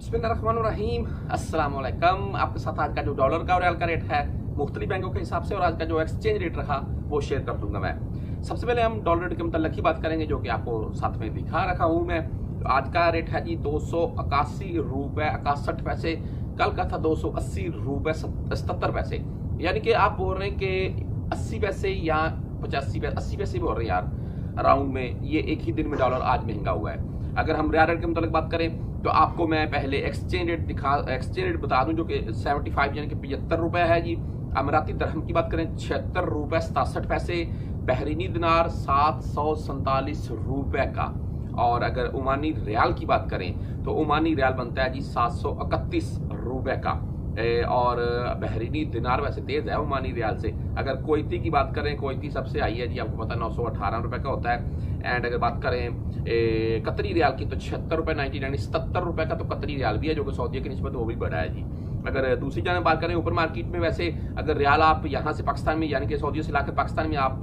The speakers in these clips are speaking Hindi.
बसमीम वालेकुम आपके साथ आज का जो डॉलर का और रियाल का रेट है मुख्तलि बैंकों के हिसाब से और आज का जो एक्सचेंज रेट रहा वो शेयर कर दूँगा मैं सबसे पहले हम डॉलर रेट के मतलब ही बात करेंगे जो कि आपको साथ में दिखा रखा हूँ मैं तो आज का रेट है जी दो सौ इक्यासी रुपये इकसठ पैसे कल का था दो सौ अस्सी रुपये सतर पैसे यानी कि आप बोल रहे हैं कि अस्सी पैसे या पचासी पैसे अस्सी पैसे बोल रहे हैं यार अराउंड में ये एक ही दिन में डॉलर आज महँगा हुआ है अगर हम रियाल रेट के मतलब बात करें तो आपको मैं पहले एक्सचेंज रेट दिखा एक्सचेंज रेट बता दूँ जो कि 75 यानी कि पचहत्तर रुपए है जी। अमराती दरहम की बात करें, छिहत्तर रुपए सतासठ पैसे, बहरीनी दिनार सात सौ सैतालीस रुपए का। और अगर उमानी रियाल की बात करें तो उमानी रियाल बनता है जी सात सौ इकतीस रुपये का। और बहरीनी दिनार वैसे तेज है उमानी रियाल से। अगर कोयती की बात करें कोयती सबसे आई है जी आपको पता नौ सौ अठारह रुपए का होता है। एंड अगर बात करें ए, कतरी रियाल की तो छिहत्तर रुपए नाइनटी नाइन सत्तर रुपए का तो कतरी रियाल भी है जो कि सऊदी की नस्बत वो भी बढ़ा है जी। अगर दूसरी जानब बात करें ऊपर मार्केट में वैसे अगर रियाल आप यहाँ से पाकिस्तान में यानी कि सऊदी से लाकर पाकिस्तान में आप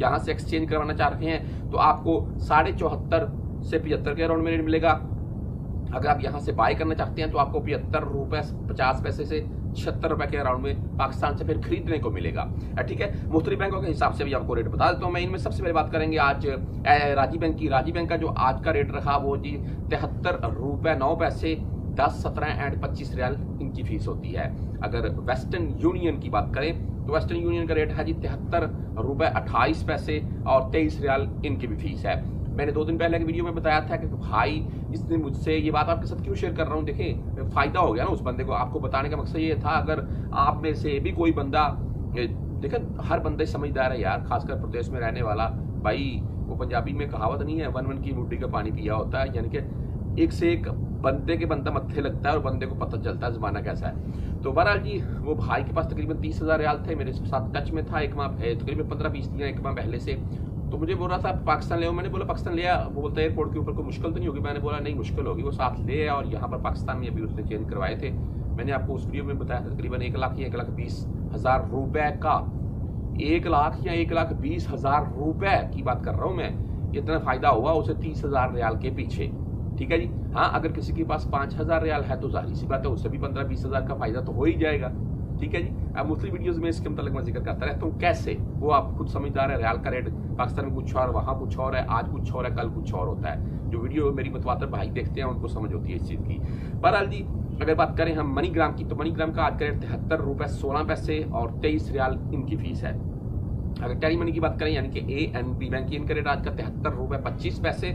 यहाँ से एक्सचेंज करवाना चाह रहे हैं तो आपको साढ़े चौहत्तर से पचहत्तर के अराउंड में रेट मिलेगा। अगर आप यहाँ से बाय करना चाहते हैं तो आपको पचहत्तर रुपए, पचास पैसे से छिहत्तर रुपए के अराउंड में पाकिस्तान से फिर खरीदने को मिलेगा। ठीक है? मुख्तलि बैंकों के हिसाब से भी आपको रेट बता देता हूँ। मैं इनमें सबसे पहले बात करेंगे आज राज़ी बैंक की। राजीव बैंक का जो आज का रेट रहा वो जी तिहत्तर रुपए नौ पैसे, दस, सत्रह एंड पच्चीस रियाल इनकी फ़ीस होती है। अगर वेस्टर्न यूनियन की बात करें तो वेस्टर्न यूनियन का रेट है जी तिहत्तर रुपए अट्ठाईस पैसे और तेईस रियाल इनकी भी फ़ीस है। मैंने दो दिन पहले की वीडियो में बताया था कि भाई, इसने मुझसे ये बात आपके साथ क्यों शेयर कर रहा हूँ? देखें, फ़ायदा हो गया ना उस बंदे को। आपको बताने का मकसद ये था, अगर आप में से भी कोई बंदा देखें, हर बंदे समझदार है यार, खासकर प्रदेश में रहने वाला। भाई, वो पंजाबी में कहावत नहीं है, वन वन की मुड्डी का पानी पिया होता है। यानी कि एक से एक बंदे के बंदा मत्थे लगता है और बंदे को पता चलता है जमाना कैसा है। तो बहरहाल जी, वो भाई के पास तकरीबन तीस हज़ार रियाल थे, मेरे साथ टच में था, एक माह तकरीबन पंद्रह बीस दिन, एक माह पहले से। तो मुझे बोल रहा था, पाकिस्तान ले मैंने बोला, पाकिस्तान लिया वो बोलता है एयरपोर्ट के ऊपर कोई मुश्किल तो नहीं होगी? मैंने बोला, नहीं, मुश्किल होगी, वो साथ ले आया और यहाँ पर पाकिस्तान में अभी उसने चेंज करवाए थे। मैंने आपको उस वीडियो में बताया था, तकरीबन एक लाख या एक लाख बीस हज़ार रुपए का, एक लाख या एक लाख बीस हज़ार रुपए की बात कर रहा हूँ मैं। इतना फ़ायदा हुआ उसे तीस हज़ार रियाल के पीछे। ठीक है जी? हाँ अगर किसी के पास पाँच हज़ार रियाल है तो ज़ाहिर सी बात है उससे भी पंद्रह बीस हज़ार का फ़ायदा तो हो ही जाएगा। ठीक है जी? अब मुस्लिम वीडियोस में इसके मतलब मैं ज़िक्र करता रहता हूँ। कैसे? वो आप खुद समझदार है, रियाल का रेट पाकिस्तान में कुछ और, वहाँ कुछ और है, आज कुछ और है, कल कुछ और होता है। जो वीडियो मेरी मतवातर भाई देखते हैं, उनको समझ होती है इस चीज़ की। बहरहाल जी, अगर बात करें हम मनी ग्राम की तो मनी ग्राम का आज का रेट तिहत्तर रुपए सोलह पैसे और तेईस रियाल इनकी फ़ीस है। अगर टेरी मनी की बात करें, यानी कि ए एन बी बैंक की इनका रेट आज का तिहत्तर रुपए पच्चीस पैसे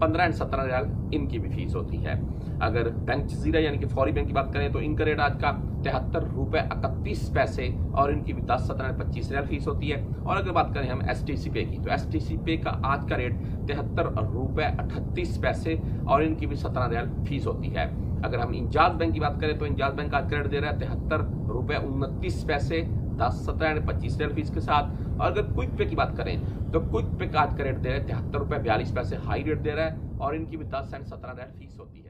पंद्रह एंड सत्रह रियाल इनकी भी फ़ीस होती है। अगर बैंक जजीरा यानी कि फौरी बैंक की बात करें तो इनका रेट आज का तिहत्तर रुपए इकतीस पैसे और इनकी भी दस, सत्रह, पच्चीस रियाल फ़ीस होती है। और अगर बात करें हम एस टी सी पे की तो एस टी सी पे का आज का रेट तिहत्तर रुपए अठतीस पैसे और इनकी भी सत्रह रियाल फ़ीस होती है। अगर हम इंजाज बैंक की बात करें तो इंजाज बैंक का आज का रेट दे रहा है तिहत्तर रुपए उनतीस पैसे दस, सत्रह यानी पच्चीस रेल फ़ीस के साथ। और अगर क्विक पे की बात करें तो क्विक पे का आज का रेट दे रहे हैं तिहत्तर रुपये बयालीस पैसे हाई रेट दे रहा है और इनकी भी दस एंड सत्रह रेल फ़ीस होती है।